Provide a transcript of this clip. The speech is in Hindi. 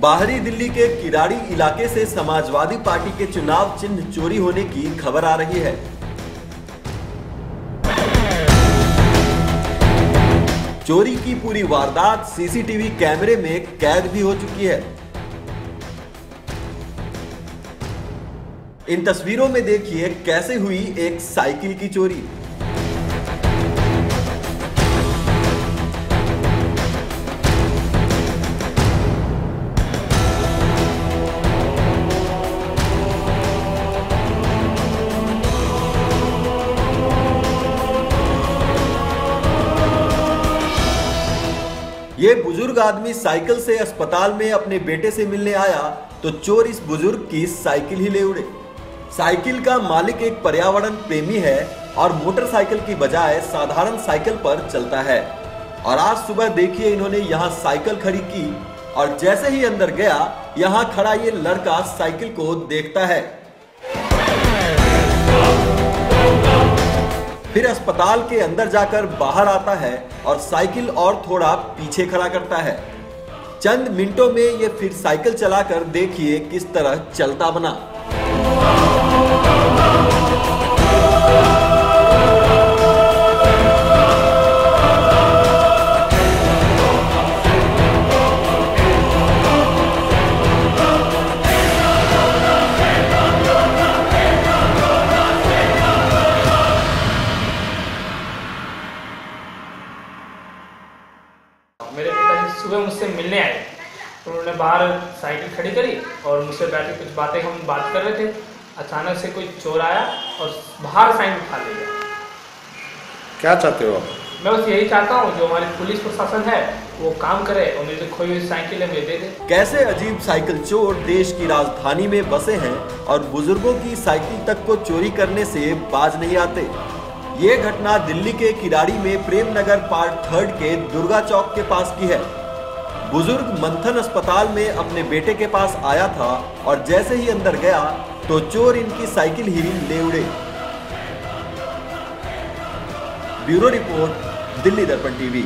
बाहरी दिल्ली के किराड़ी इलाके से समाजवादी पार्टी के चुनाव चिन्ह चोरी होने की खबर आ रही है। चोरी की पूरी वारदात सीसीटीवी कैमरे में कैद भी हो चुकी है। इन तस्वीरों में देखिए कैसे हुई एक साइकिल की चोरी। ये बुज़ुर्ग आदमी साइकिल से अस्पताल में अपने बेटे से मिलने आया तो चोर इस बुज़ुर्ग की साइकिल ही ले उड़े। साइकिल का मालिक एक पर्यावरण प्रेमी है और मोटरसाइकिल की बजाय साधारण साइकिल पर चलता है। और आज सुबह देखिए इन्होंने यहाँ साइकिल खड़ी की, और जैसे ही अंदर गया, यहाँ खड़ा ये लड़का साइकिल को देखता है। फिर अस्पताल के अंदर जाकर बाहर आता है और साइकिल और थोड़ा पीछे खड़ा करता है। चंद मिनटों में ये फिर साइकिल चलाकर देखिए किस तरह चलता बना। मेरे पिताजी सुबह मुझसे मिलने आए। तो उन्होंने बाहर साइकिल खड़ी करी और मुझसे बैठे कुछ बातें हम बात कर रहे थे। अचानक से कोई चोर आया और बाहर साइकिल उठा ले गया क्या चाहते हो आप? मैं बस यही चाहता हूँ जो हमारी पुलिस प्रशासन है वो काम करे और मेरी जो खोई हुई साइकिल है मुझे दे दे। कैसे अजीब साइकिल चोर देश की राजधानी में बसे हैं और बुज़ुर्गों की साइकिल तक को चोरी करने से बाज नहीं आते? ये घटना दिल्ली के किराड़ी में प्रेम नगर पार्ट थर्ड के दुर्गा चौक के पास की है। बुज़ुर्ग मंथन अस्पताल में अपने बेटे के पास आया था और जैसे ही अंदर गया तो चोर इनकी साइकिल ही ले उड़े। ब्यूरो रिपोर्ट, दिल्ली दर्पण टीवी।